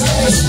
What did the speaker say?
It's